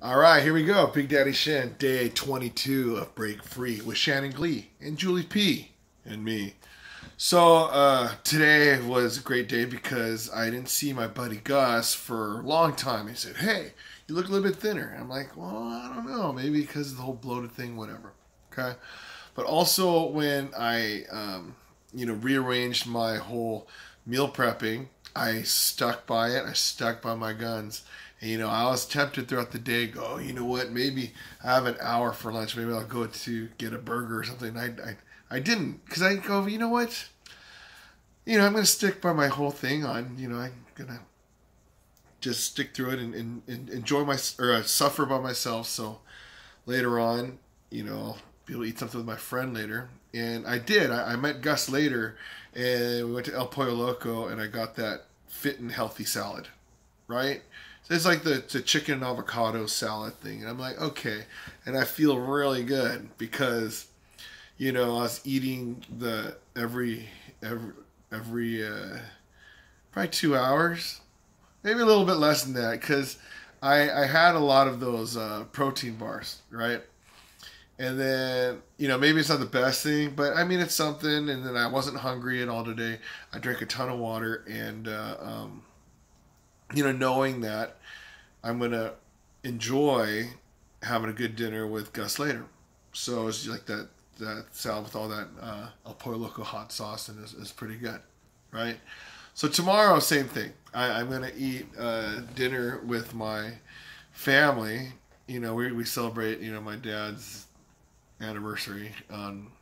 All right, here we go. Big Daddy Shin, day 22 of Break Free with Shannon Glee and Julie P and me. So, uh, today was a great day because I didn't see my buddy Gus for a long time. He said, Hey, you look a little bit thinner. I'm like, Well, I don't know. Maybe because of the whole bloated thing, whatever. Okay. But also, when I, um, you know, rearranged my whole meal prepping, I stuck by it. I stuck by my guns. And, you know, I was tempted throughout the day, go, oh, you know what, maybe I have an hour for lunch. Maybe I'll go to get a burger or something. I, I, I didn't because I go, you know what? You know, I'm going to stick by my whole thing on, you know, I'm going to just stick through it and, and, and enjoy my, or uh, suffer by myself. So later on, you know, I'll be able to eat something with my friend later. And I did. I, I met Gus later and we went to El Pollo Loco and I got that fit and healthy salad, right? So it's like the, the chicken avocado salad thing. And I'm like, okay. And I feel really good because, you know, I was eating the every, every, every, uh, probably two hours, maybe a little bit less than that because I, I had a lot of those uh, protein bars, right? And then, you know, maybe it's not the best thing, but I mean, it's something. And then I wasn't hungry at all today. I drank a ton of water. And, uh, um, you know, knowing that I'm going to enjoy having a good dinner with Gus later. So it's like that, that salad with all that uh, El Pollo Loco hot sauce and is, is pretty good, right? So tomorrow, same thing. I, am going to eat uh, dinner with my family. You know, we, we celebrate, you know, my dad's anniversary. Um,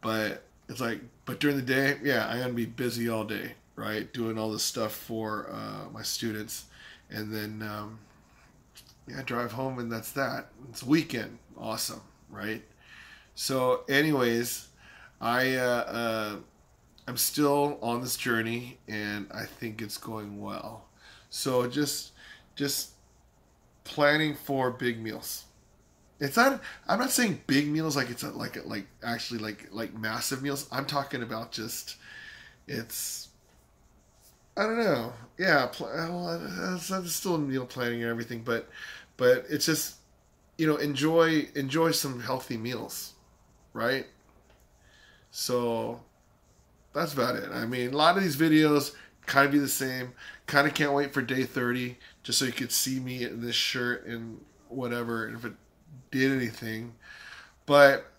but it's like, but during the day, yeah, I'm gonna be busy all day, right, doing all this stuff for uh, my students, and then um, yeah, drive home, and that's that. It's weekend, awesome, right? So, anyways, I uh, uh, I'm still on this journey, and I think it's going well. So just just planning for big meals it's not. I'm not saying big meals like it's a, like like actually like like massive meals. I'm talking about just it's. I don't know. Yeah, pl- well, it's still meal planning and everything, but but it's just you know enjoy enjoy some healthy meals, right? So that's about it. I mean, a lot of these videos kind of be the same. Kind of can't wait for day 30 just so you could see me in this shirt and whatever. And if it did anything, but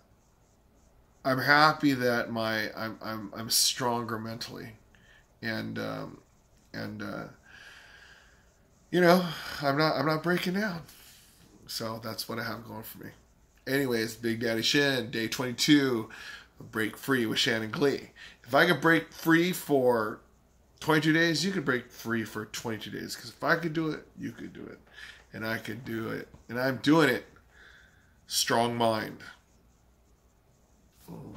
I'm happy that my I'm I'm I'm stronger mentally, and um, and uh, you know I'm not I'm not breaking down, so that's what I have going for me. Anyways, Big Daddy Shin, day 22, break free with Shannon Glee. If I could break free for 22 days, you could break free for 22 days. Because if I could do it, you could do it. And I could do it. And I'm doing it strong mind. Mm.